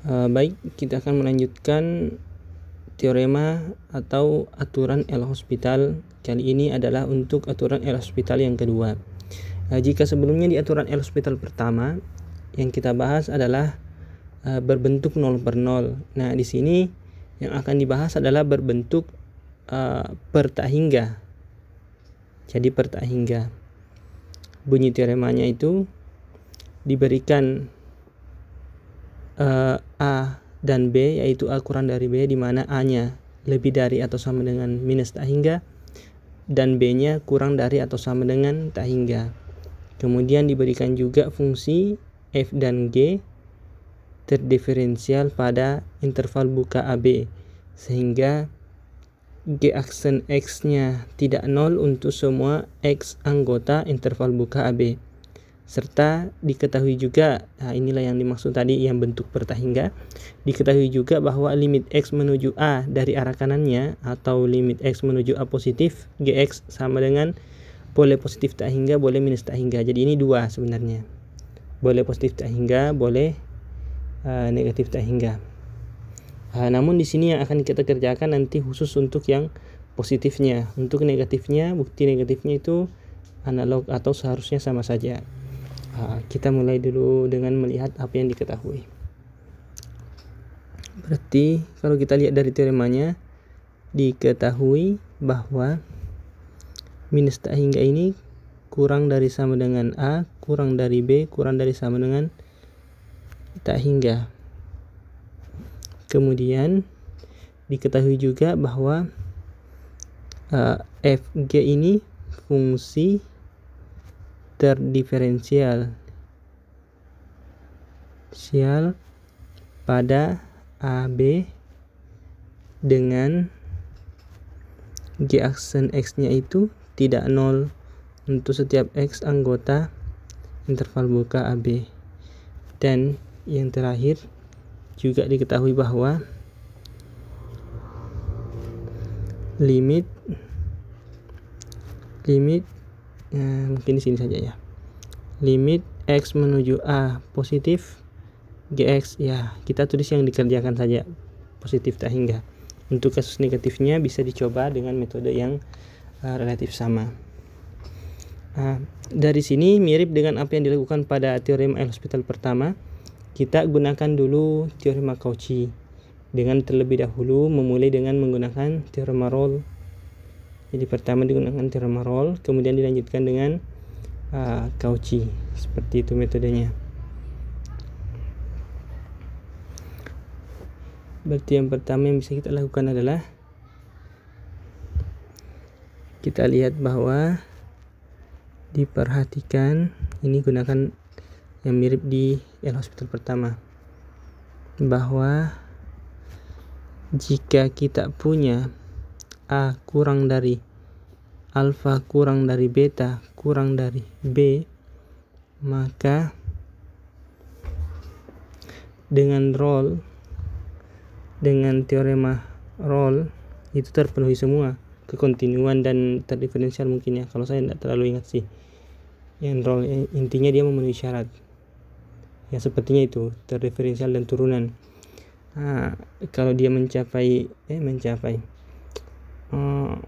Uh, baik, kita akan melanjutkan teorema atau aturan L Hospital. Kali ini adalah untuk aturan L Hospital yang kedua. Uh, jika sebelumnya di aturan L Hospital pertama yang kita bahas adalah uh, berbentuk 0 per 0. Nah, di sini yang akan dibahas adalah berbentuk uh, per tak hingga. Jadi per tak hingga. Bunyi teoremanya itu diberikan uh, A dan B yaitu A kurang dari B di mana A-nya lebih dari atau sama dengan minus tak hingga dan B-nya kurang dari atau sama dengan tak hingga. Kemudian diberikan juga fungsi F dan G terdiferensial pada interval buka AB sehingga G aksen X-nya tidak nol untuk semua X anggota interval buka AB serta diketahui juga nah inilah yang dimaksud tadi yang bentuk pertahingga diketahui juga bahwa limit x menuju a dari arah kanannya atau limit x menuju a positif gx sama dengan boleh positif tak hingga boleh minus tak hingga. Jadi ini dua sebenarnya. Boleh positif tak hingga boleh uh, negatif tak hingga. Uh, namun di sini yang akan kita kerjakan nanti khusus untuk yang positifnya. Untuk negatifnya bukti negatifnya itu analog atau seharusnya sama saja kita mulai dulu dengan melihat apa yang diketahui. Berarti kalau kita lihat dari teoremanya diketahui bahwa minus tak hingga ini kurang dari sama dengan A, kurang dari B, kurang dari sama dengan tak hingga. Kemudian diketahui juga bahwa uh, FG ini fungsi terdiferensial sial pada AB dengan G aksen X nya itu tidak nol untuk setiap X anggota interval buka AB dan yang terakhir juga diketahui bahwa limit limit nah, mungkin di sini saja ya. Limit x menuju a positif gx ya kita tulis yang dikerjakan saja positif tak hingga. Untuk kasus negatifnya bisa dicoba dengan metode yang uh, relatif sama. Uh, dari sini mirip dengan apa yang dilakukan pada teorema L hospital pertama. Kita gunakan dulu teorema Cauchy. Dengan terlebih dahulu memulai dengan menggunakan teorema Rolle jadi pertama digunakan teorema roll kemudian dilanjutkan dengan uh, Cauchy seperti itu metodenya. Berarti yang pertama yang bisa kita lakukan adalah kita lihat bahwa diperhatikan ini gunakan yang mirip di L hospital pertama. Bahwa jika kita punya A kurang dari alfa kurang dari beta kurang dari B maka dengan roll dengan teorema roll itu terpenuhi semua. Kekontinuan dan terdiferensial mungkin ya kalau saya tidak terlalu ingat sih. Yang roll intinya dia memenuhi syarat. Ya sepertinya itu terdiferensial dan turunan. Nah, kalau dia mencapai eh mencapai Hmm,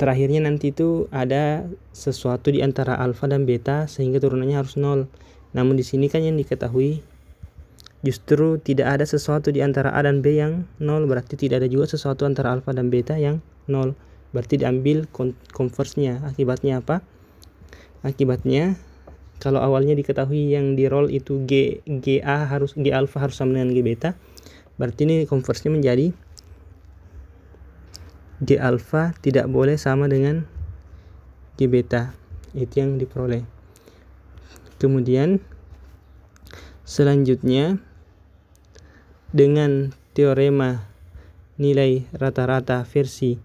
terakhirnya nanti itu ada sesuatu di antara alfa dan beta sehingga turunannya harus nol. Namun di sini kan yang diketahui justru tidak ada sesuatu di antara A dan B yang nol. Berarti tidak ada juga sesuatu antara alfa dan beta yang nol. Berarti diambil converse-nya. Akibatnya apa? Akibatnya kalau awalnya diketahui yang di roll itu G GA harus G alfa harus sama dengan G beta berarti ini converse-nya menjadi G alpha tidak boleh sama dengan G beta. Itu yang diperoleh. Kemudian selanjutnya dengan teorema nilai rata-rata versi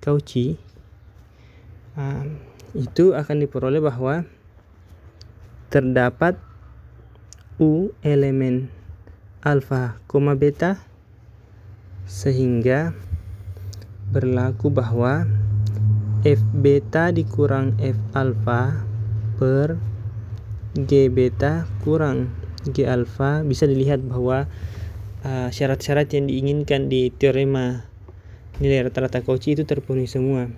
Cauchy uh, itu akan diperoleh bahwa terdapat U elemen alfa, beta sehingga berlaku bahwa F beta dikurang F alpha per G beta kurang G alpha bisa dilihat bahwa uh, syarat-syarat uh, yang diinginkan di teorema nilai rata-rata Cauchy itu terpenuhi semua.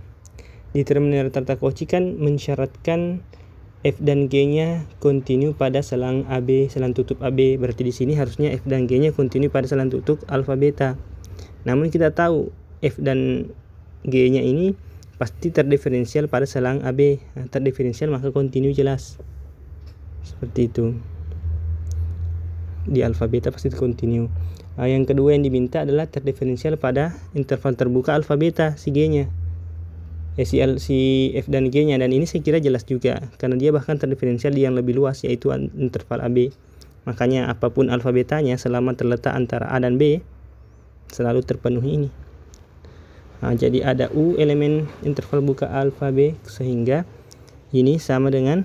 Di teorema nilai rata-rata Cauchy kan mensyaratkan f dan g-nya kontinu pada selang AB, selang tutup AB. Berarti di sini harusnya f dan g-nya kontinu pada selang tutup alfa beta. Namun kita tahu f dan g-nya ini pasti terdiferensial pada selang AB. Nah, terdiferensial maka kontinu jelas. Seperti itu. Di alfa beta pasti kontinu. Nah, yang kedua yang diminta adalah terdiferensial pada interval terbuka alfa beta si g-nya eh, si, L, si F dan G nya dan ini saya kira jelas juga karena dia bahkan terdiferensial di yang lebih luas yaitu interval AB makanya apa pun alfa betanya selama terletak antara A dan B selalu terpenuhi ini nah, jadi ada U elemen interval buka alfa B sehingga ini sama dengan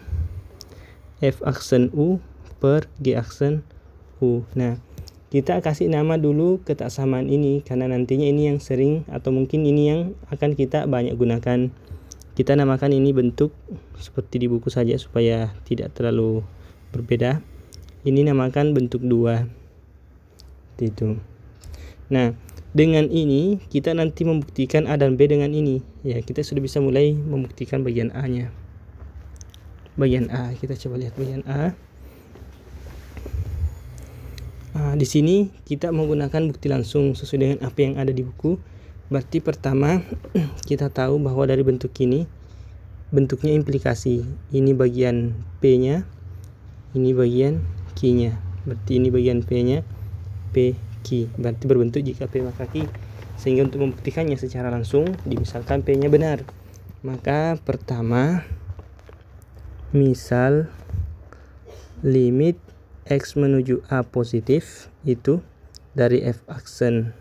F aksen U per G aksen U. Nah kita kasih nama dulu ketaksamaan ini karena nantinya ini yang sering atau mungkin ini yang akan kita banyak gunakan. Kita namakan ini bentuk seperti di buku saja supaya tidak terlalu berbeda. Ini namakan bentuk dua. Itu. Nah dengan ini kita nanti membuktikan A dan B dengan ini ya kita sudah bisa mulai membuktikan bagian A nya bagian A kita coba lihat bagian A Nah, di sini kita menggunakan bukti langsung sesuai dengan apa yang ada di buku. Berarti pertama kita tahu bahwa dari bentuk ini bentuknya implikasi. Ini bagian P-nya, ini bagian Q-nya. Berarti ini bagian P-nya, P Q. Berarti berbentuk jika P maka Q. Sehingga untuk membuktikannya secara langsung, dimisalkan P-nya benar. Maka pertama misal limit X menuju A positif itu dari F aksen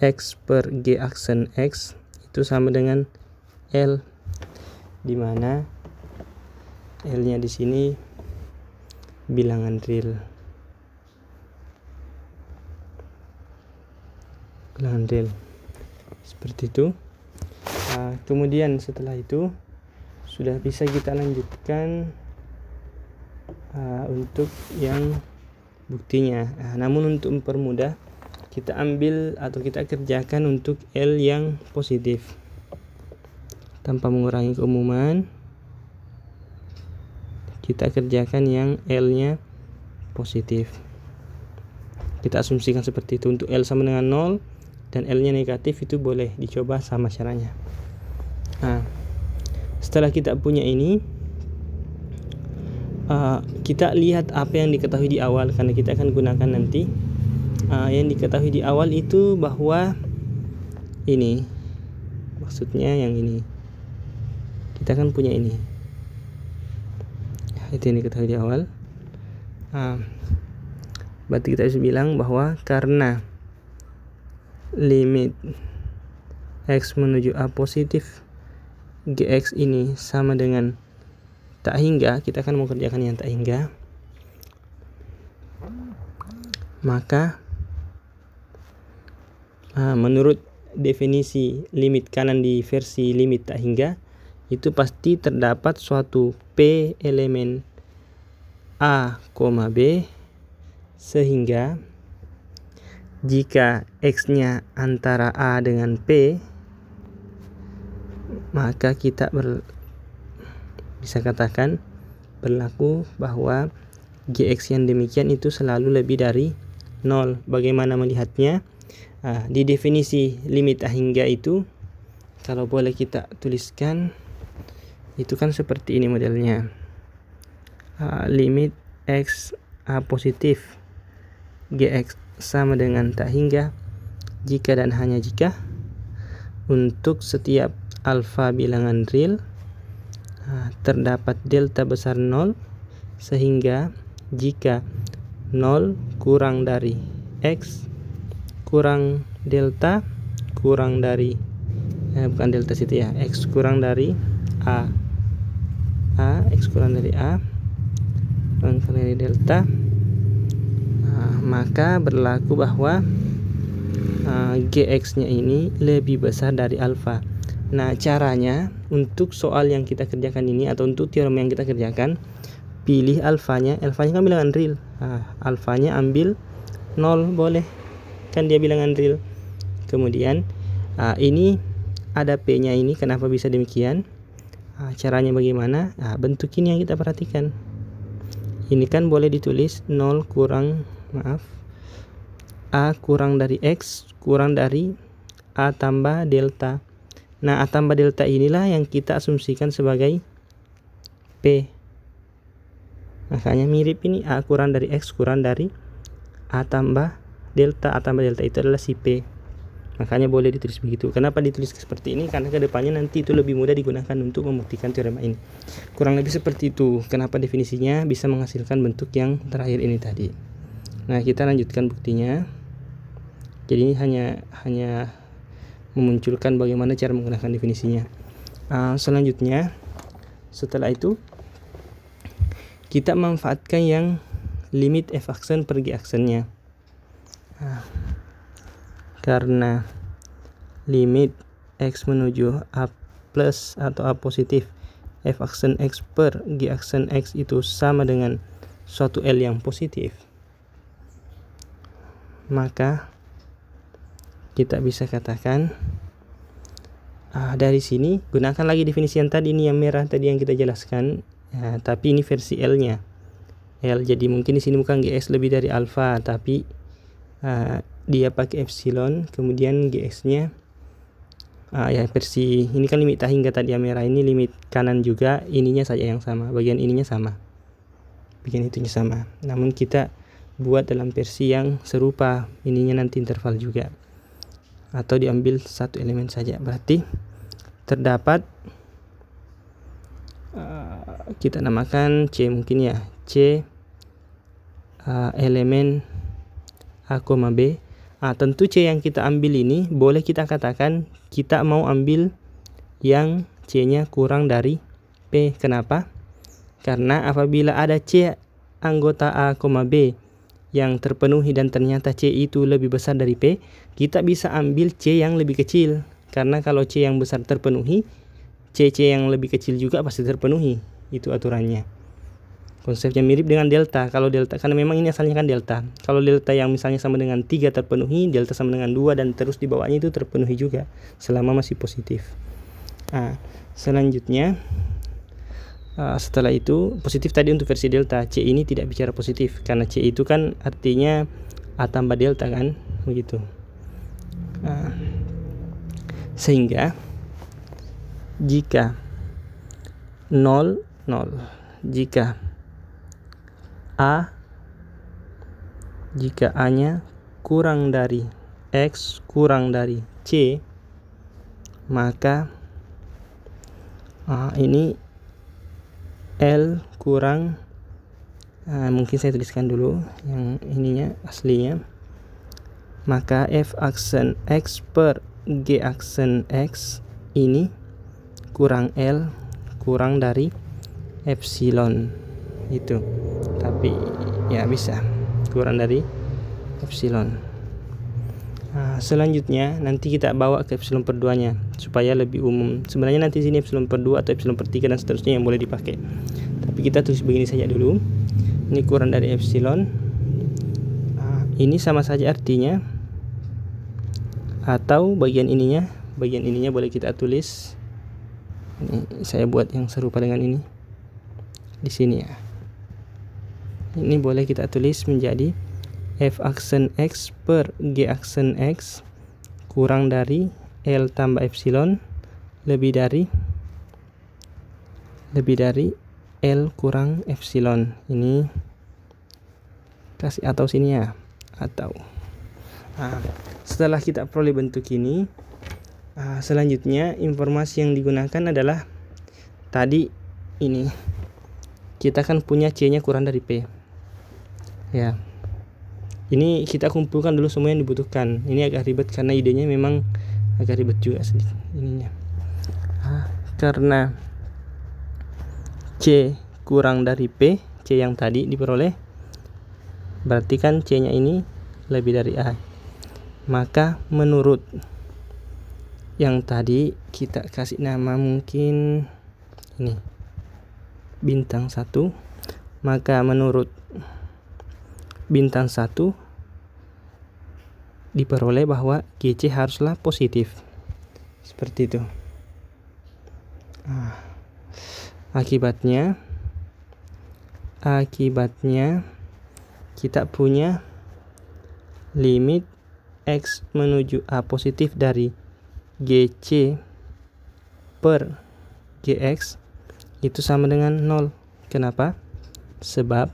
X per G aksen X itu sama dengan L di mana L-nya di sini bilangan real. Real. Seperti itu. Nah, kemudian setelah itu sudah bisa kita lanjutkan uh, untuk yang buktinya uh, namun untuk mempermudah kita ambil atau kita kerjakan untuk L yang positif tanpa mengurangi keumuman kita kerjakan yang L nya positif kita asumsikan seperti itu untuk L sama dengan 0 dan L nya negatif itu boleh dicoba sama caranya. Nah setelah kita punya ini uh, kita lihat apa yang diketahui di awal karena kita akan gunakan nanti. Uh, yang diketahui di awal itu bahwa ini maksudnya yang ini. Kita kan punya ini. Itu yang diketahui di awal. Uh, berarti kita bisa bilang bahwa karena limit x menuju a positif gx ini sama dengan tak hingga kita akan mengerjakan yang tak hingga. Maka menurut definisi limit kanan di versi limit tak hingga itu pasti terdapat suatu p elemen a, b sehingga jika x-nya antara a dengan p maka kita ber, bisa katakan berlaku bahwa gx yang demikian itu selalu lebih dari 0 bagaimana melihatnya? Nah, di definisi limit a hingga itu kalau boleh kita tuliskan itu kan seperti ini modelnya. Uh, limit x a positif gx sama dengan tak hingga jika dan hanya jika untuk setiap alfa bilangan real terdapat delta besar 0 sehingga jika 0 kurang dari x kurang delta kurang dari eh, bukan delta situ ya x kurang dari a. A x kurang dari a kurang dari delta maka berlaku bahwa uh, gx nya ini lebih besar dari alfa Nah, caranya untuk soal yang kita kerjakan ini atau untuk teorem yang kita kerjakan, pilih alfanya. Alfanya kan bilangan real. Nah, alfanya ambil nol boleh. Kan dia bilangan real. Kemudian uh, ini ada p nya ini kenapa bisa demikian? Uh, caranya bagaimana? Uh, bentuk ini yang kita perhatikan. Ini kan boleh ditulis 0 kurang maaf. A kurang dari x kurang dari a tambah delta. Nah a tambah delta inilah yang kita asumsikan sebagai p. Makanya mirip ini a kurang dari x kurang dari a tambah delta. A tambah delta itu adalah si p. Makanya boleh ditulis begitu. Kenapa ditulis seperti ini? Karena ke depannya nanti itu lebih mudah digunakan untuk membuktikan teorema ini. Kurang lebih seperti itu. Kenapa definisinya? Bisa menghasilkan bentuk yang terakhir ini tadi nah kita lanjutkan buktinya. Jadi ini hanya hanya memunculkan bagaimana cara menggunakan definisinya. Uh, selanjutnya setelah itu kita manfaatkan yang limit f aksen pergi aksennya. Nah, karena limit x menuju a plus atau a positif f aksen x per g aksen x itu sama dengan suatu L yang positif maka kita bisa katakan uh, dari sini gunakan lagi definisi yang tadi ini yang merah tadi yang kita jelaskan. Uh, tapi ini versi L nya L jadi mungkin di sini bukan GX lebih dari alfa tapi uh, dia pakai epsilon kemudian gx nya uh, ya versi ini kan limit hingga tadi yang merah ini limit kanan juga ininya saja yang sama bagian ininya sama. Bagian itunya sama. Namun kita buat dalam versi yang serupa. Ininya nanti interval juga. Atau diambil satu elemen saja. Berarti terdapat uh, kita namakan C mungkin ya. C uh, elemen A, B. Nah, tentu C yang kita ambil ini boleh kita katakan kita mau ambil yang C-nya kurang dari P. Kenapa? Karena apabila ada C anggota A, B yang terpenuhi dan ternyata C itu lebih besar dari P, kita bisa ambil C yang lebih kecil. Karena kalau C yang besar terpenuhi, C C yang lebih kecil juga pasti terpenuhi. Itu aturannya konsepnya mirip dengan delta kalau delta karena memang ini asalnya kan delta kalau delta yang misalnya sama dengan 3 terpenuhi delta sama dengan 2 dan terus di bawahnya itu terpenuhi juga selama masih positif nah, selanjutnya uh, setelah itu positif tadi untuk versi delta. C ini tidak bicara positif karena C itu kan artinya A tambah delta kan begitu. Uh, sehingga jika 0 0 jika A jika A-nya kurang dari X kurang dari C maka uh, ini L kurang. Uh, mungkin saya tuliskan dulu yang ininya aslinya. Maka F aksen X per G aksen X ini kurang L kurang dari epsilon. Itu. Tapi ya bisa. Kurang dari epsilon selanjutnya nanti kita bawa ke epsilon per 2 nya supaya lebih umum. Sebenarnya nanti sini epsilon per 2 atau epsilon per 3 dan seterusnya yang boleh dipakai. Tapi kita tulis begini saja dulu. Ini kurang dari epsilon. Ini sama saja artinya. Atau bagian ininya bagian ininya boleh kita tulis. Ini saya buat yang serupa dengan ini. Di sini ya. Ini boleh kita tulis menjadi f aksen x per g aksen x kurang dari L tambah epsilon lebih dari lebih dari L kurang epsilon. Ini kasih atau sini ya? Atau. Nah, setelah kita peroleh bentuk ini nah, selanjutnya informasi yang digunakan adalah tadi ini. Kita kan punya C nya kurang dari P. Ya ini kita kumpulkan dulu semua yang dibutuhkan. Ini agak ribet karena idenya memang agak ribet juga sedikit ininya. Ah, karena C kurang dari P C yang tadi diperoleh berarti kan C nya ini lebih dari A. Maka menurut yang tadi kita kasih nama mungkin ini bintang satu. Maka menurut bintang 1 diperoleh bahwa GC haruslah positif. Seperti itu. Nah, akibatnya akibatnya kita punya limit X menuju A positif dari GC per GX itu sama dengan 0 kenapa? sebab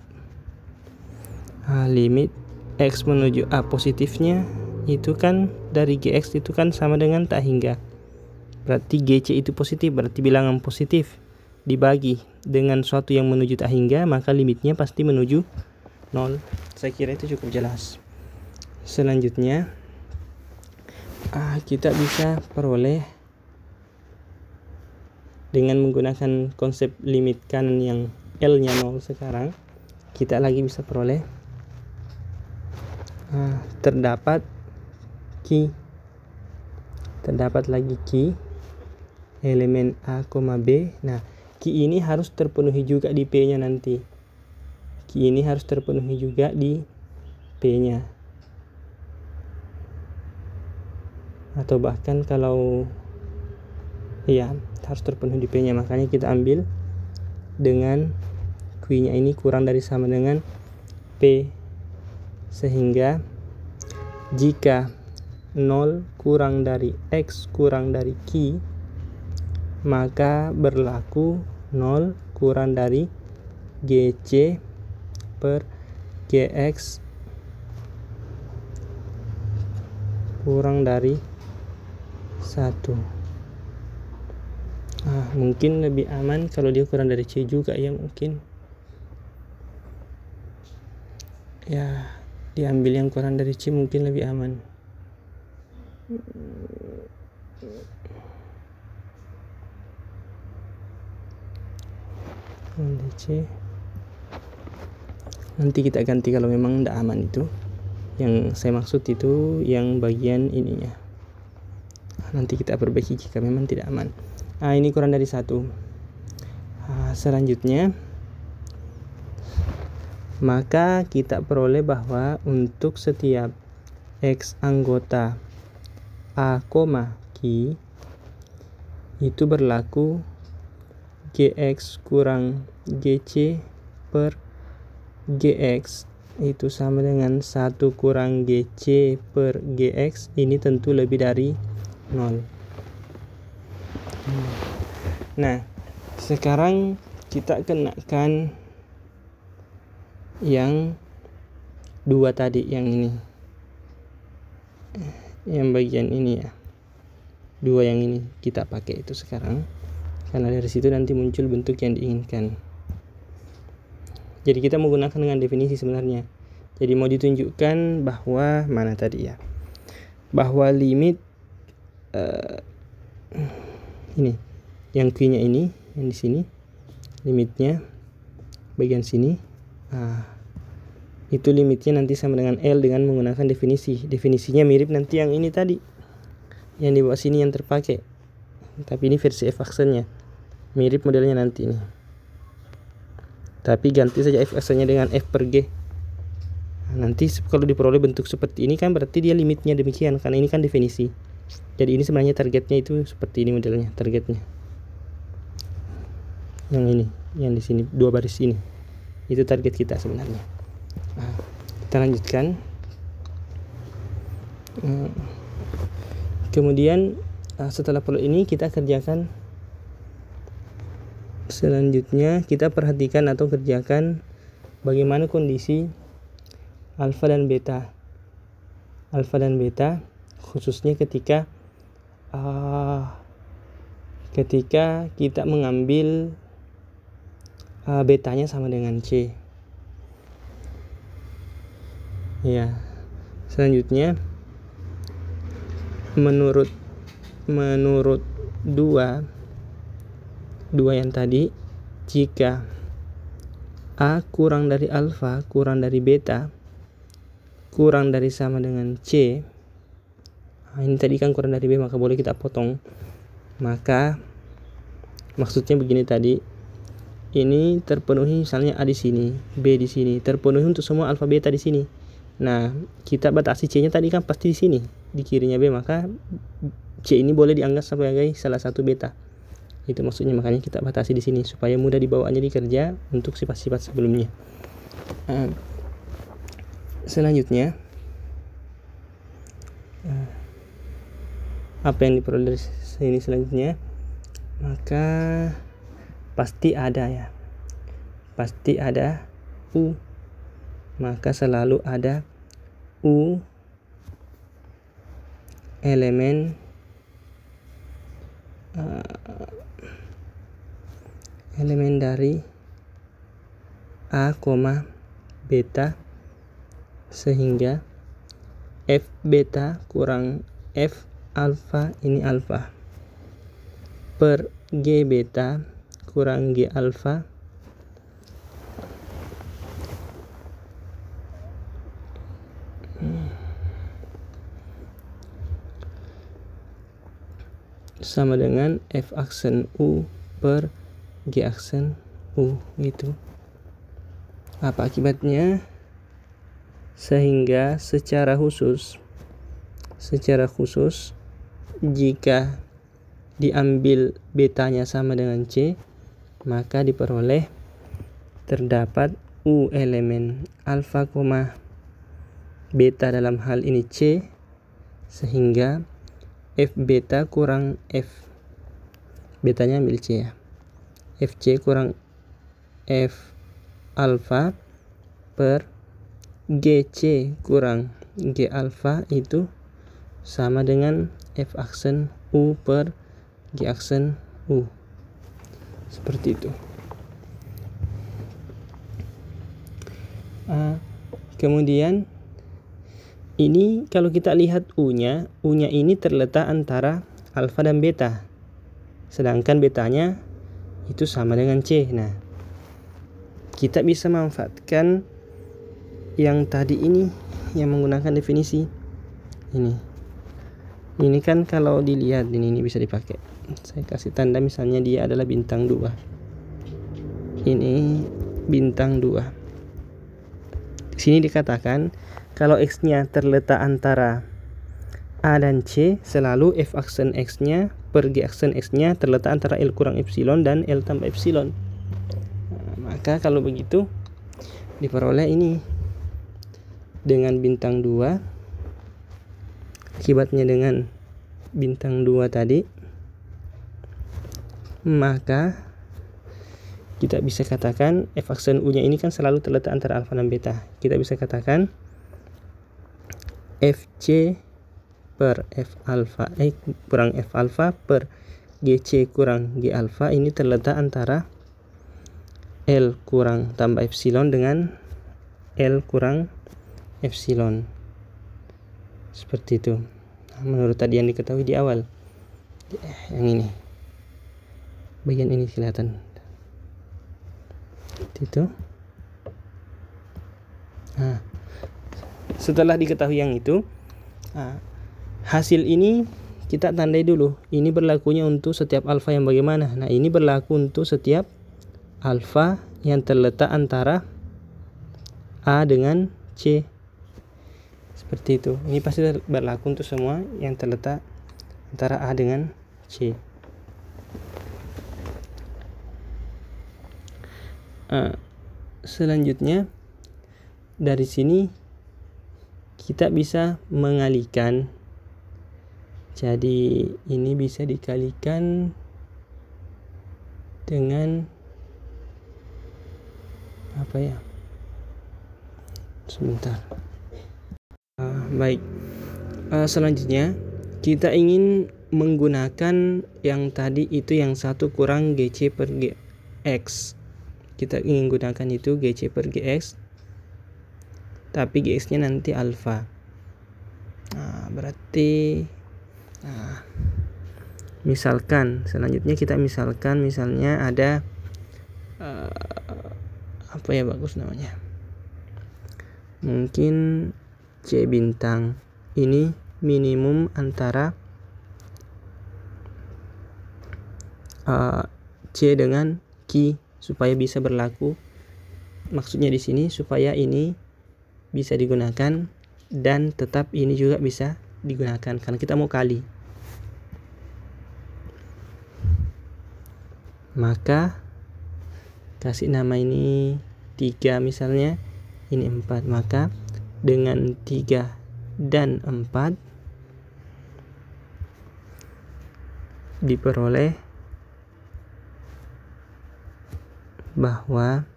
nah, limit X menuju A positifnya itu kan dari GX itu kan sama dengan tak hingga. Berarti GC itu positif berarti bilangan positif. Dibagi dengan suatu yang menuju tak hingga maka limitnya pasti menuju 0 saya kira itu cukup jelas. Selanjutnya ah, kita bisa peroleh dengan menggunakan konsep limit kanan yang L nya 0 sekarang kita lagi bisa peroleh ah, terdapat key terdapat lagi key elemen A, B. Nah key ini harus terpenuhi juga di P nya nanti. Key ini harus terpenuhi juga di P nya atau bahkan kalau ya harus terpenuhi di P nya makanya kita ambil dengan Q nya ini kurang dari sama dengan P. Sehingga jika 0 kurang dari X kurang dari Q maka berlaku 0 kurang dari GC per GX kurang dari 1 ah, mungkin lebih aman kalau dia kurang dari C juga ya mungkin. Ya diambil yang kurang dari C mungkin lebih aman DC nanti kita ganti kalau memang tidak aman itu. Yang saya maksud itu yang bagian ininya. Nanti kita perbaiki jika memang tidak aman. Nah ini kurang dari satu. Nah, selanjutnya maka kita peroleh bahwa untuk setiap X anggota A, Q itu berlaku GX kurang GC per GX itu sama dengan 1 kurang GC per GX ini tentu lebih dari 0 nah sekarang kita kenakan yang dua tadi yang ini yang bagian ini ya. Dua yang ini kita pakai itu sekarang. Karena dari situ nanti muncul bentuk yang diinginkan. Jadi kita menggunakan dengan definisi sebenarnya. Jadi mau ditunjukkan bahwa mana tadi ya? Bahwa limit uh, ini yang q nya ini yang di sini limitnya bagian sini uh, itu limitnya nanti sama dengan L dengan menggunakan definisi. Definisinya mirip nanti yang ini tadi. Yang di bawah sini yang terpakai. Tapi ini versi f mirip modelnya nanti nih. Tapi ganti saja f dengan f per g. Nanti kalau diperoleh bentuk seperti ini kan berarti dia limitnya demikian. Karena ini kan definisi. Jadi ini sebenarnya targetnya itu seperti ini modelnya targetnya. Yang ini yang di sini dua baris ini. Itu target kita sebenarnya kita lanjutkan. Nah, kemudian Nah, setelah perlu ini kita kerjakan. Selanjutnya kita perhatikan atau kerjakan bagaimana kondisi alfa dan beta. Alfa dan beta khususnya ketika uh, ketika kita mengambil uh, betanya sama dengan C ya selanjutnya menurut menurut dua dua yang tadi jika A kurang dari alfa kurang dari beta kurang dari sama dengan C ini tadi kan kurang dari B maka boleh kita potong. Maka maksudnya begini tadi ini terpenuhi misalnya A di sini B di sini terpenuhi untuk semua alfa beta di sini Nah, kita batasi C-nya tadi kan pasti di sini, di kirinya B, maka C ini boleh dianggap sebagai salah satu beta. Itu maksudnya makanya kita batasi di sini supaya mudah dibawanya di kerja untuk sifat-sifat sebelumnya. Uh, selanjutnya uh, apa yang diperoleh dari sini selanjutnya maka pasti ada ya pasti ada u maka selalu ada u elemen uh, elemen dari a, beta sehingga f beta kurang f alfa ini alfa per g beta kurang g alfa sama dengan f aksen u per g aksen u gitu. Apa akibatnya? Sehingga secara khusus secara khusus jika diambil betanya sama dengan C maka diperoleh terdapat U elemen alfa, beta dalam hal ini C sehingga F beta kurang F. Betanya ambil C ya. FC kurang F alfa per GC kurang G alfa itu sama dengan F aksen U per G aksen U. Seperti itu. Uh, kemudian ini kalau kita lihat U nya U nya ini terletak antara alfa dan beta. Sedangkan betanya itu sama dengan C. Nah kita bisa manfaatkan yang tadi ini yang menggunakan definisi ini. Ini kan kalau dilihat ini, ini bisa dipakai. Saya kasih tanda misalnya dia adalah bintang 2 ini bintang 2 sini dikatakan kalau x nya terletak antara A dan C selalu f aksen x nya per g aksen x nya terletak antara L kurang epsilon dan L tambah epsilon. Nah, maka kalau begitu diperoleh ini. Dengan bintang 2 akibatnya dengan bintang 2 tadi maka kita bisa katakan f aksen u nya ini kan selalu terletak antara alfa dan beta. Kita bisa katakan fc per f alfa eh kurang f alfa per gc kurang g alfa ini terletak antara l kurang tambah epsilon dengan l kurang epsilon. Seperti itu. Menurut tadi yang diketahui di awal. Yang ini. Bagian ini kelihatan. Itu. Nah setelah diketahui yang itu nah, hasil ini kita tandai dulu. Ini berlakunya untuk setiap alfa yang bagaimana. Nah ini berlaku untuk setiap alfa yang terletak antara A dengan C. Seperti itu. Ini pasti berlaku untuk semua yang terletak antara A dengan C. Uh, selanjutnya dari sini kita bisa mengalihkan. Jadi ini bisa dikalikan dengan apa ya? Sebentar. Uh, baik, uh, selanjutnya kita ingin menggunakan yang tadi itu yang satu kurang GC per GX. Kita ingin gunakan itu GC per GX, tapi GX nya nanti alfa. Nah, berarti nah, misalkan selanjutnya kita misalkan misalnya ada uh, apa ya bagus namanya? Mungkin C bintang. Ini minimum antara uh, C dengan Q supaya bisa berlaku. Maksudnya di sini supaya ini bisa digunakan dan tetap ini juga bisa digunakan karena kita mau kali. Maka kasih nama ini tiga misalnya ini empat. Maka dengan tiga dan empat diperoleh bahwa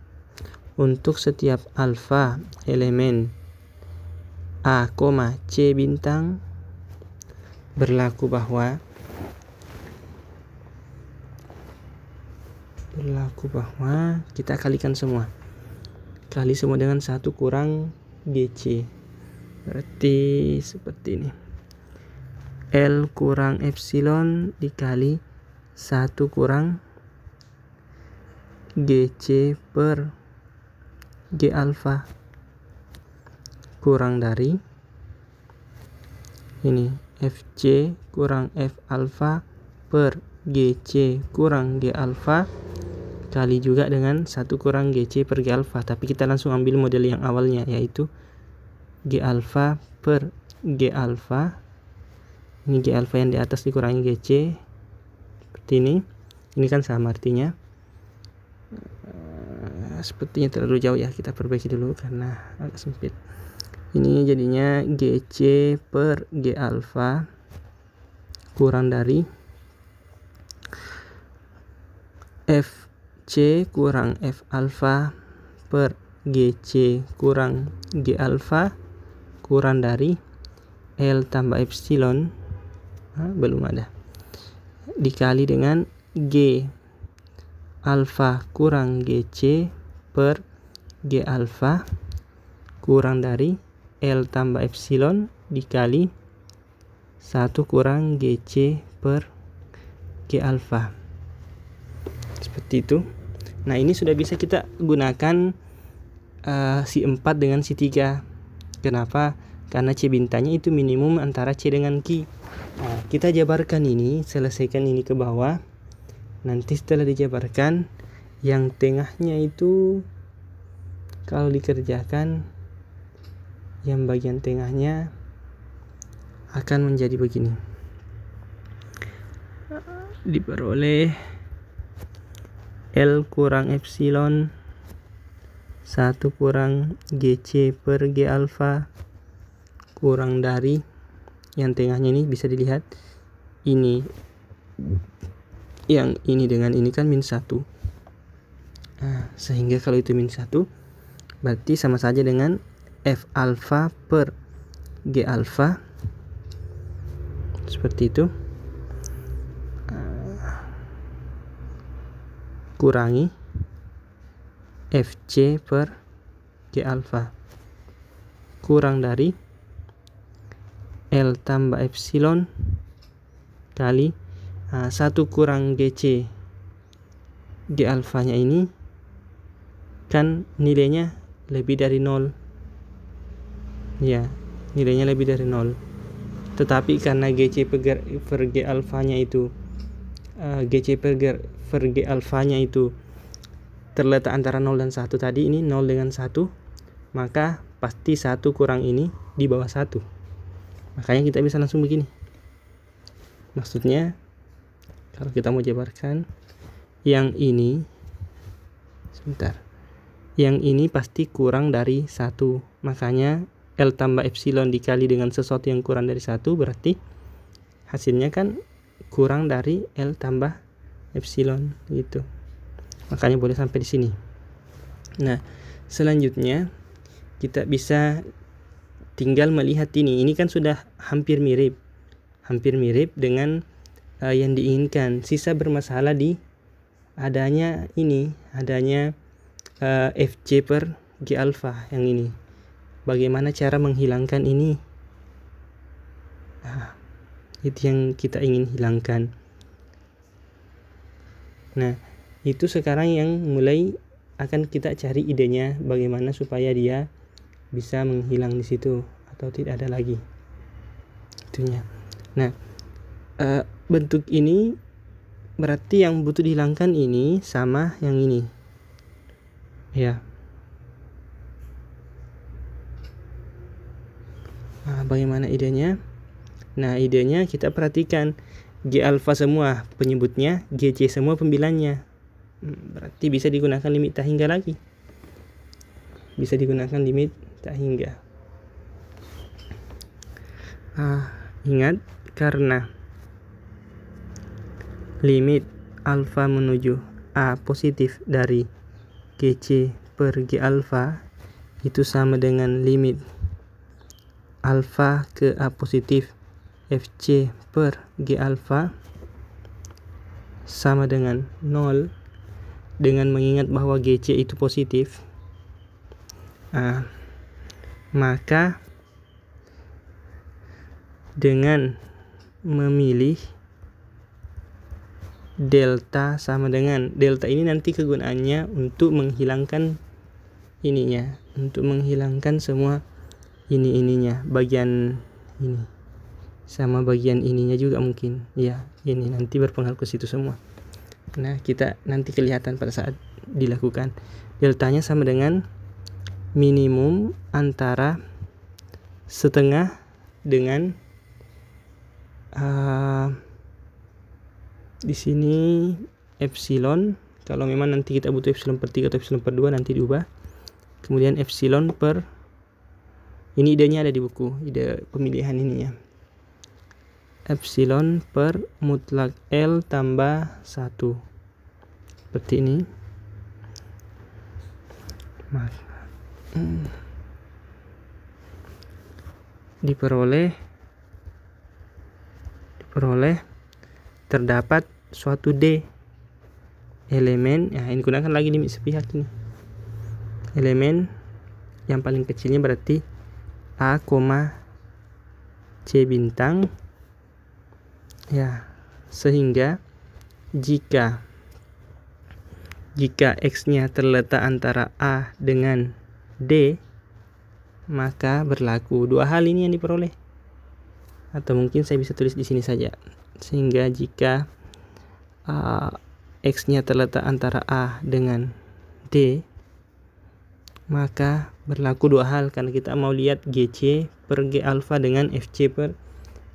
untuk setiap alfa elemen A, C bintang berlaku bahwa berlaku bahwa kita kalikan semua. Kali semua dengan satu kurang GC berarti seperti ini. L kurang epsilon dikali satu kurang GC per G alpha. Kurang dari. Ini FC kurang F alpha per GC kurang G alpha kali juga dengan satu kurang GC per G alpha. Tapi kita langsung ambil model yang awalnya yaitu G alpha per G alpha. Ini G alpha yang di atas dikurangi GC seperti ini. Ini kan sama artinya sepertinya terlalu jauh ya kita perbaiki dulu karena agak sempit. Ini jadinya GC per G alpha kurang dari FC kurang F alpha per GC kurang G alpha kurang dari L tambah epsilon. Nah, belum ada. Dikali dengan G alpha kurang GC per G alpha kurang dari L tambah epsilon dikali 1 kurang GC per G alpha. Seperti itu. Nah ini sudah bisa kita gunakan uh, si 4 dengan si 3 kenapa? Karena C bintangnya itu minimum antara C dengan Q. Nah, kita jabarkan ini selesaikan ini ke bawah. Nanti setelah dijabarkan yang tengahnya itu kalau dikerjakan yang bagian tengahnya akan menjadi begini. Diperoleh L kurang epsilon 1 kurang GC per G alpha kurang dari yang tengahnya ini bisa dilihat ini yang ini dengan ini kan min 1 nah, sehingga kalau itu min 1 berarti sama saja dengan F alpha per G alpha. Seperti itu. Kurangi FC per G alpha. Kurang dari L tambah epsilon kali uh, 1 kurang GC G alfanya ini kan nilainya lebih dari 0 ya nilainya lebih dari 0 tetapi karena GC per, per G alfanya itu uh, GC per per G alfanya itu terletak antara 0 dan 1 tadi ini 0 dengan 1 maka pasti 1 kurang ini di bawah 1 makanya kita bisa langsung begini. Maksudnya kalau kita mau jabarkan yang ini sebentar yang ini pasti kurang dari satu. Makanya L tambah epsilon dikali dengan sesuatu yang kurang dari satu berarti hasilnya kan kurang dari L tambah epsilon gitu. Makanya boleh sampai di sini. Nah selanjutnya kita bisa tinggal melihat ini. Ini kan sudah hampir mirip hampir mirip dengan uh, yang diinginkan. Sisa bermasalah di adanya ini adanya uh, fj per g alpha yang ini. Bagaimana cara menghilangkan ini? Nah, itu yang kita ingin hilangkan. Nah itu sekarang yang mulai akan kita cari idenya bagaimana supaya dia bisa menghilang di situ atau tidak ada lagi. Itunya. Nah e, bentuk ini berarti yang butuh dihilangkan ini sama yang ini ya Nah, bagaimana idenya? Nah, idenya kita perhatikan G alfa semua penyebutnya, GC semua pembilangnya. Hmm, berarti bisa digunakan limit tak hingga lagi. Bisa digunakan limit tak hingga. Ah, ingat karena limit alfa menuju A positif dari GC per G alfa itu sama dengan limit. Alfa ke A positif Fc per G alfa sama dengan 0 dengan mengingat bahwa GC itu positif nah, maka dengan memilih delta sama dengan delta ini nanti kegunaannya untuk menghilangkan ininya untuk menghilangkan semua ini ininya bagian ini. Sama bagian ininya juga mungkin. Ya ini nanti berpengaruh ke situ semua. Nah kita nanti kelihatan pada saat dilakukan. Deltanya sama dengan minimum antara setengah dengan uh, di sini epsilon. Kalau memang nanti kita butuh epsilon per 3 atau epsilon per 2 nanti diubah. Kemudian epsilon per ini idenya ada di buku ide pemilihan ini ya. Epsilon per mutlak L tambah 1 seperti ini. Diperoleh diperoleh terdapat suatu D. Elemen ya ini gunakan lagi limit sepihak ini. Elemen yang paling kecilnya berarti A, C bintang. Ya sehingga jika jika X-nya terletak antara A dengan D maka berlaku dua hal ini yang diperoleh. Atau mungkin saya bisa tulis di sini saja sehingga jika uh, X-nya terletak antara A dengan D maka berlaku dua hal. Karena kita mau lihat GC per G alpha dengan FC per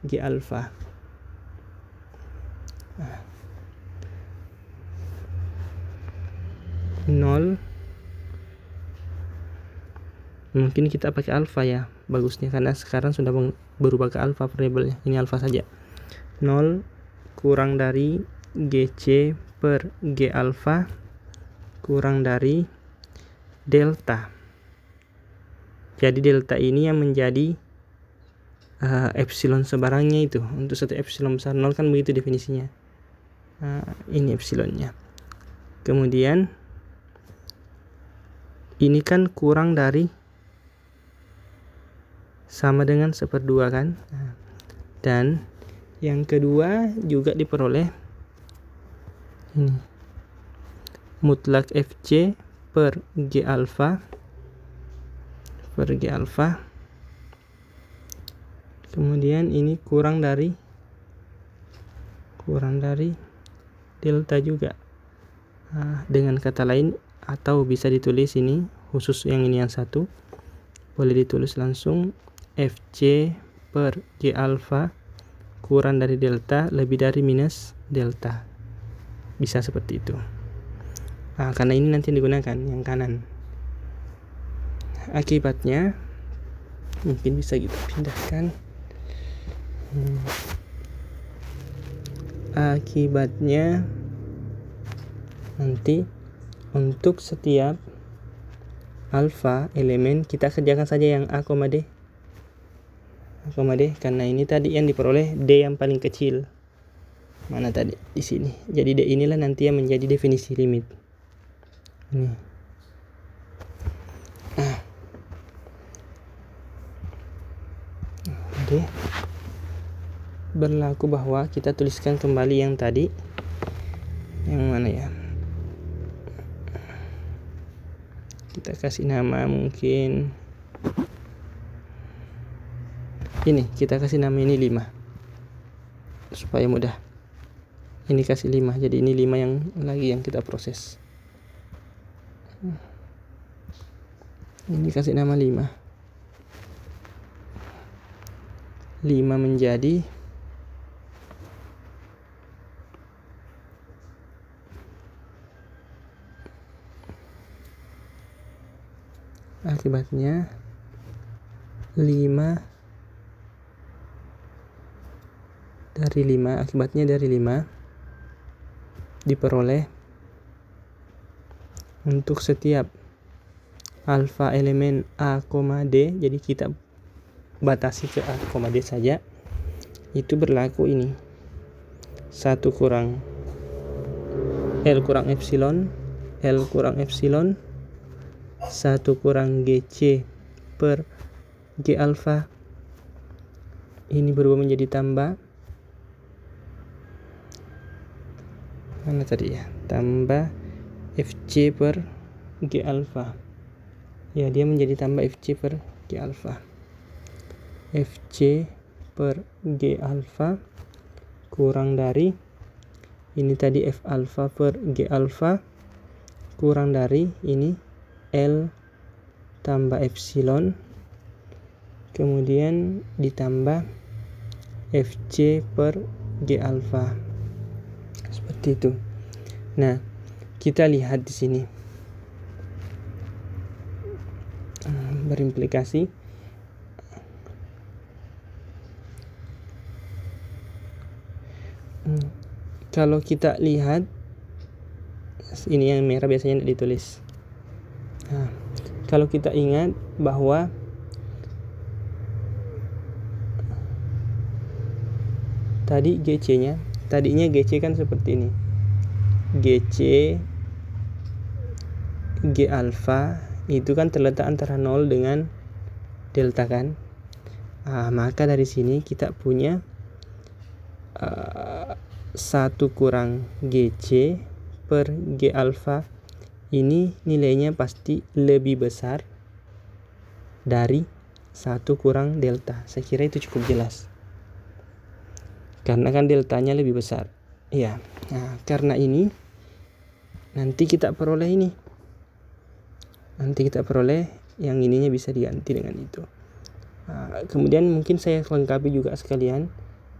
G alpha. Nol. Mungkin kita pakai alpha ya bagusnya. Karena sekarang sudah berubah ke alpha variabelnya. Ini alpha saja 0 kurang dari GC per G alpha kurang dari delta. Jadi delta ini yang menjadi uh, epsilon sebarangnya itu. Untuk satu epsilon besar 0 kan begitu definisinya. Uh, ini epsilonnya. Kemudian ini kan kurang dari sama dengan seperdua kan. Nah, dan yang kedua juga diperoleh ini. Mutlak FC per G alpha. Per G alpha. Kemudian ini kurang dari kurang dari delta juga. Nah, dengan kata lain atau bisa ditulis ini khusus yang ini yang satu boleh ditulis langsung FC per G alpha kurang dari delta lebih dari minus delta. Bisa seperti itu. Nah, karena ini nanti digunakan yang kanan. Akibatnya mungkin bisa kita pindahkan. Hmm. akibatnya nanti untuk setiap alfa elemen kita kerjakan saja yang a, d koma D karena ini tadi yang diperoleh D yang paling kecil. Mana tadi? Di sini. Jadi D inilah nanti yang menjadi definisi limit. Ini. Ah. D berlaku bahwa kita tuliskan kembali yang tadi. Yang mana ya? Kita kasih nama mungkin ini kita kasih nama ini 5 supaya mudah. Ini kasih 5 jadi ini 5 yang lagi yang kita proses. Ini kasih nama 5 5 menjadi akibatnya 5 dari 5 akibatnya dari 5 diperoleh untuk setiap alfa elemen A, D. Jadi kita batasi ke A, D saja. Itu berlaku ini. Satu kurang L kurang epsilon L kurang epsilon satu kurang GC per G alpha. Ini berubah menjadi tambah mana tadi ya? Tambah FC per G alpha. Ya dia menjadi tambah FC per G alpha. FC per G alpha kurang dari ini tadi F alpha per G alpha kurang dari ini L tambah epsilon. Kemudian ditambah FC per G alpha seperti itu. Nah kita lihat di sini. Hmm, berimplikasi. Hmm, kalau kita lihat ini yang merah biasanya tidak ditulis. Nah, kalau kita ingat bahwa tadi GC nya tadinya GC kan seperti ini. GC G alpha itu kan terletak antara 0 dengan delta kan. Nah, maka dari sini kita punya uh, satu kurang GC per G alpha. Ini nilainya pasti lebih besar dari satu kurang delta. Saya kira itu cukup jelas karena kan deltanya lebih besar. Iya. Nah karena ini nanti kita peroleh ini. Nanti kita peroleh yang ininya bisa diganti dengan itu. Nah, kemudian mungkin saya lengkapi juga sekalian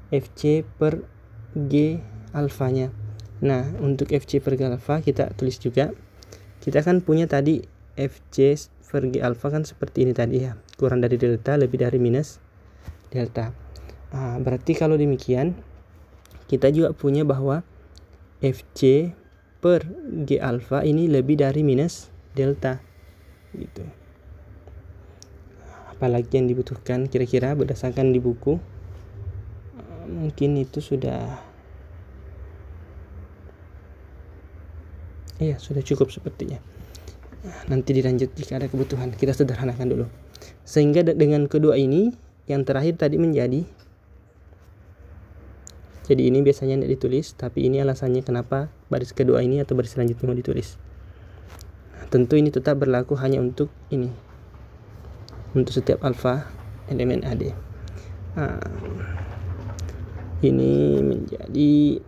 FC per G alfanya. Nah untuk FC per G alfa kita tulis juga. Kita kan punya tadi FC per G alfa kan seperti ini tadi ya. Kurang dari delta lebih dari minus delta Nah, berarti kalau demikian kita juga punya bahwa FC per G alpha ini lebih dari minus delta gitu. Apalagi yang dibutuhkan kira-kira berdasarkan di buku mungkin itu sudah Iya, sudah cukup sepertinya. Nanti dilanjut jika ada kebutuhan. Kita sederhanakan dulu. Sehingga dengan kedua ini, yang terakhir tadi menjadi jadi ini biasanya tidak ditulis, tapi ini alasannya kenapa baris kedua ini atau baris selanjutnya mau ditulis. Nah, tentu ini tetap berlaku hanya untuk ini. Untuk setiap alfa elemen AD. Nah, ini menjadi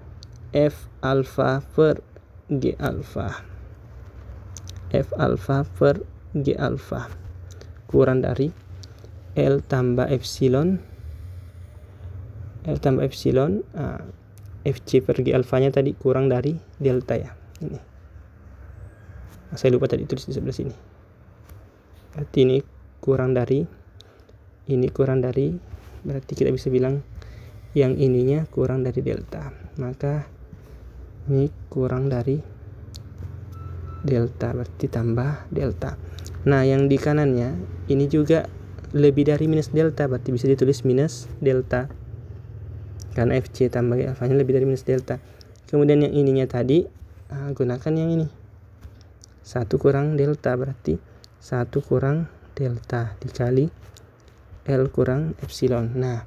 F alpha per G alpha. F alpha per G alpha kurang dari L tambah epsilon L tambah epsilon uh, FC per G alfanya tadi kurang dari delta ya ini. Nah, saya lupa tadi tulis di sebelah sini. Berarti ini kurang dari ini kurang dari berarti kita bisa bilang yang ininya kurang dari delta. Maka ini kurang dari delta berarti tambah delta. Nah yang di kanannya ini juga lebih dari minus delta berarti bisa ditulis minus delta karena FC tambah alfanya lebih dari minus delta. Kemudian yang ininya tadi uh, gunakan yang ini. Satu kurang delta berarti satu kurang delta dikali L kurang epsilon. Nah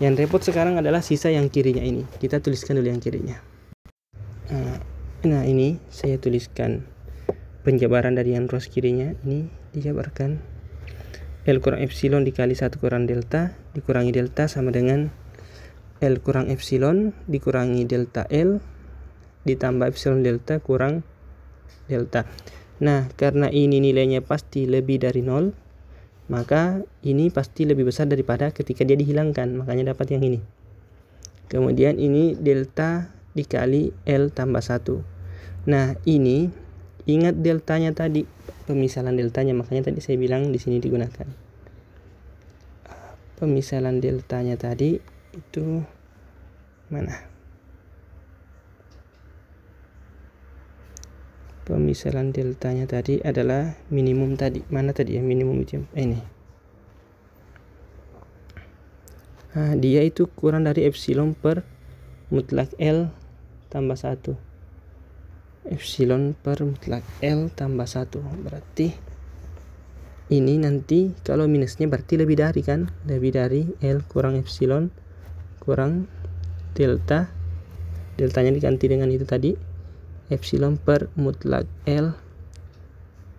yang repot sekarang adalah sisa yang kirinya ini. Kita tuliskan dulu yang kirinya. Nah, nah ini saya tuliskan penjabaran dari yang ruas kirinya. Ini dijabarkan L kurang epsilon dikali satu kurang delta dikurangi delta sama dengan L kurang epsilon dikurangi delta L ditambah epsilon delta kurang delta. Nah, karena ini nilainya pasti lebih dari 0, maka ini pasti lebih besar daripada ketika dia dihilangkan. Makanya dapat yang ini. Kemudian ini delta dikali L tambah 1 nah ini ingat deltanya tadi pemisalan deltanya. Makanya tadi saya bilang di sini digunakan. Pemisalan deltanya tadi itu mana? Pemisalan deltanya tadi adalah minimum tadi. Mana tadi ya? Minimum itu eh, ini. Nah, dia itu kurang dari epsilon per mutlak L tambah 1 epsilon per mutlak L tambah 1 berarti ini nanti kalau minusnya berarti lebih dari kan? Lebih dari L kurang epsilon kurang delta deltanya diganti dengan itu tadi epsilon per mutlak L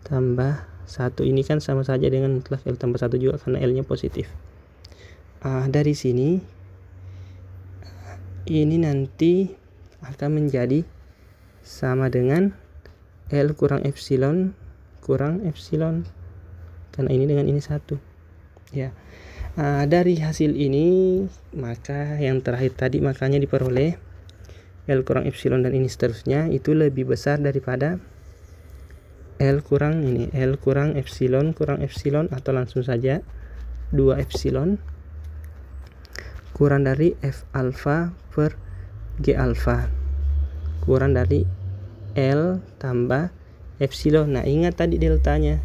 tambah 1 ini kan sama saja dengan mutlak L tambah 1 juga karena L nya positif. Uh, dari sini ini nanti akan menjadi sama dengan L kurang epsilon kurang epsilon. Karena ini dengan ini satu. Ya uh, dari hasil ini maka yang terakhir tadi makanya diperoleh L kurang epsilon dan ini seterusnya itu lebih besar daripada L kurang ini L kurang epsilon kurang epsilon atau langsung saja 2 epsilon kurang dari F alpha per G alpha. Kurang dari L tambah epsilon. Nah ingat tadi deltanya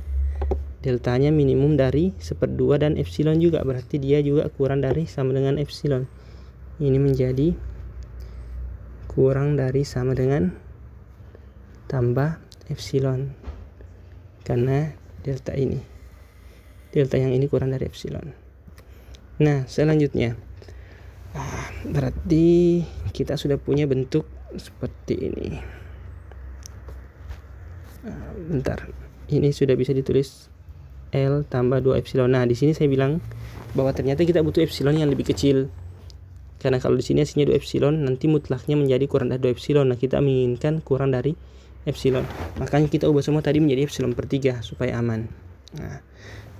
deltanya minimum dari seperdua dan epsilon juga berarti dia juga kurang dari sama dengan epsilon. Ini menjadi kurang dari sama dengan tambah epsilon karena delta ini. Delta yang ini kurang dari epsilon. Nah selanjutnya. Ah, berarti kita sudah punya bentuk seperti ini. Ah, bentar. Ini sudah bisa ditulis L tambah 2 epsilon. Nah di sini saya bilang bahwa ternyata kita butuh epsilon yang lebih kecil. Karena kalau di sini hasilnya 2 epsilon nanti mutlaknya menjadi kurang dari 2 epsilon. Nah kita menginginkan kurang dari epsilon. Makanya kita ubah semua tadi menjadi epsilon per 3 supaya aman. Nah,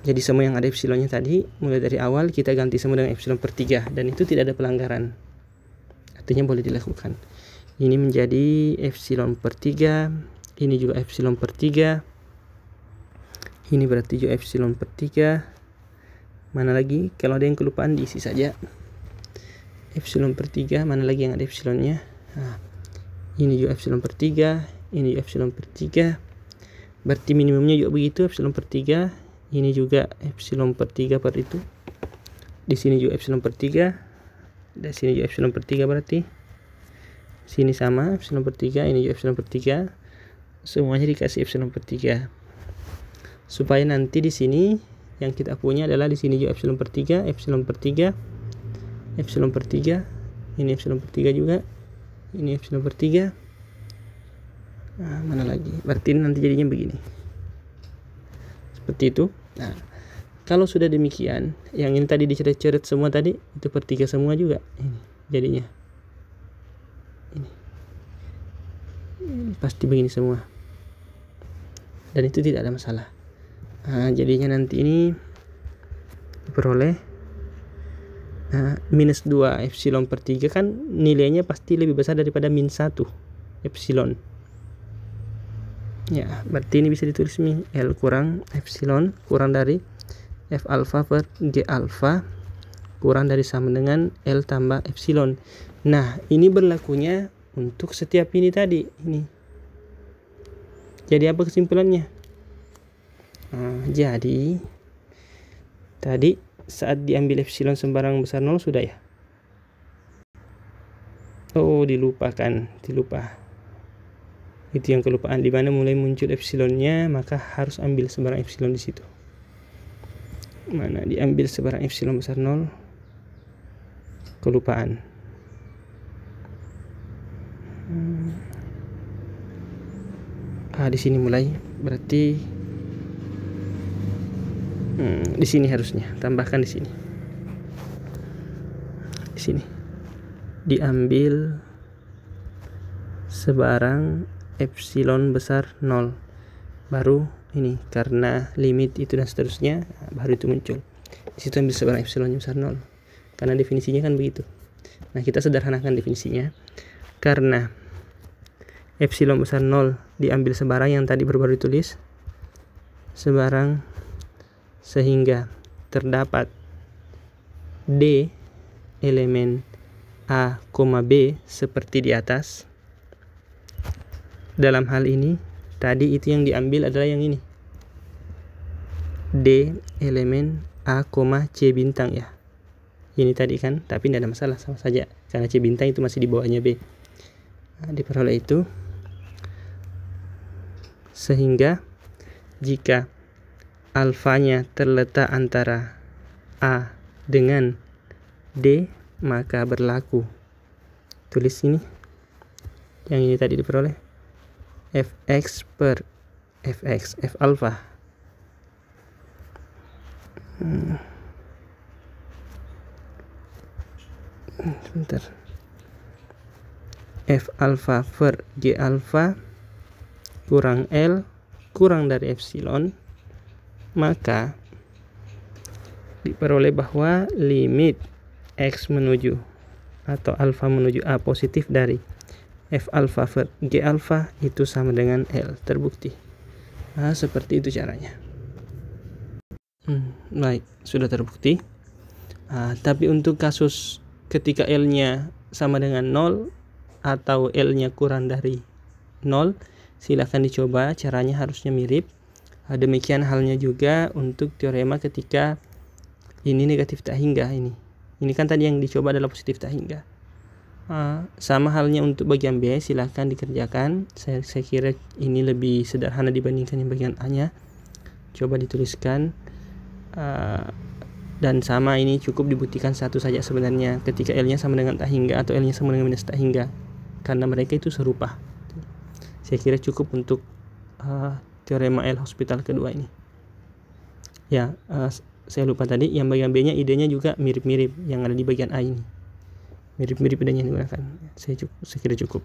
jadi semua yang ada epsilonnya tadi mulai dari awal kita ganti semua dengan epsilon per 3 dan itu tidak ada pelanggaran. Artinya boleh dilakukan. Ini menjadi epsilon per 3 ini juga epsilon per 3 ini berarti juga epsilon per 3 mana lagi kalau ada yang kelupaan diisi saja epsilon per 3 mana lagi yang ada epsilonnya nah, ini juga epsilon per 3 ini juga epsilon per 3 berarti minimumnya juga begitu epsilon per 3 ini juga epsilon per 3 per itu di sini juga epsilon per 3 di sini juga epsilon per 3 berarti sini sama epsilon per 3 ini juga epsilon per 3 semuanya dikasih epsilon per 3 supaya nanti di sini yang kita punya adalah di sini juga epsilon per 3 epsilon per 3 epsilon per 3 ini epsilon per 3 juga ini epsilon per 3 nah, mana lagi? Berarti nanti jadinya begini. Seperti itu. Nah kalau sudah demikian yang ini tadi dicoret-coret semua tadi itu per 3 semua juga. Ini jadinya. Ini. ini pasti begini semua. Dan itu tidak ada masalah nah, jadinya nanti ini diperoleh Nah, minus 2 epsilon per 3 kan nilainya pasti lebih besar daripada min 1 epsilon. Ya, berarti ini bisa ditulis mi L kurang epsilon kurang dari F alpha per G alpha kurang dari sama dengan L tambah epsilon. Nah, ini berlakunya untuk setiap ini tadi. Ini. Jadi apa kesimpulannya? Nah, jadi tadi saat diambil epsilon sembarang besar nol sudah ya? Oh dilupakan dilupa. Itu yang kelupaan di mana mulai muncul epsilonnya maka harus ambil sebarang epsilon di situ. Mana diambil sebarang epsilon besar nol? Kelupaan. Hmm. ah di sini mulai. Berarti hmm, di sini harusnya. Tambahkan di sini. Di sini. Diambil sebarang epsilon besar 0 baru ini karena limit itu dan seterusnya baru itu muncul. Di situ ambil sebarang epsilon besar 0 karena definisinya kan begitu. Nah kita sederhanakan definisinya. Karena epsilon besar 0 diambil sebarang yang tadi baru-baru ditulis sebarang sehingga terdapat D elemen A, B seperti di atas. Dalam hal ini, tadi itu yang diambil adalah yang ini. D elemen A, C bintang ya. Ini tadi kan, tapi tidak ada masalah sama saja karena C bintang itu masih di bawahnya B. Nah, diperoleh itu sehingga jika alfanya terletak antara A dengan D maka berlaku. Tulis ini. Yang ini tadi diperoleh. Fx per fx f alpha. Hmm. sebentar. F alpha per g alpha kurang l kurang dari epsilon maka diperoleh bahwa limit X menuju atau alfa menuju A positif dari F alfa per G alfa itu sama dengan L terbukti. Nah seperti itu caranya. Hmm, baik sudah terbukti. Nah, tapi untuk kasus ketika L nya sama dengan 0 atau L nya kurang dari 0 silahkan dicoba. Caranya harusnya mirip demikian halnya juga untuk teorema ketika ini negatif tak hingga ini. Ini kan tadi yang dicoba adalah positif tak hingga. Uh, sama halnya untuk bagian B silahkan dikerjakan. Saya, saya kira ini lebih sederhana dibandingkan yang bagian A nya coba dituliskan. Uh, dan sama ini cukup dibuktikan satu saja sebenarnya. Ketika L nya sama dengan tak hingga atau L nya sama dengan minus tak hingga. Karena mereka itu serupa. Saya kira cukup untuk uh, teorema L hospital kedua ini. Ya uh, saya lupa tadi yang bagian B nya idenya juga mirip-mirip yang ada di bagian A ini. Mirip-mirip idenya yang digunakan. Saya cukup saya kira cukup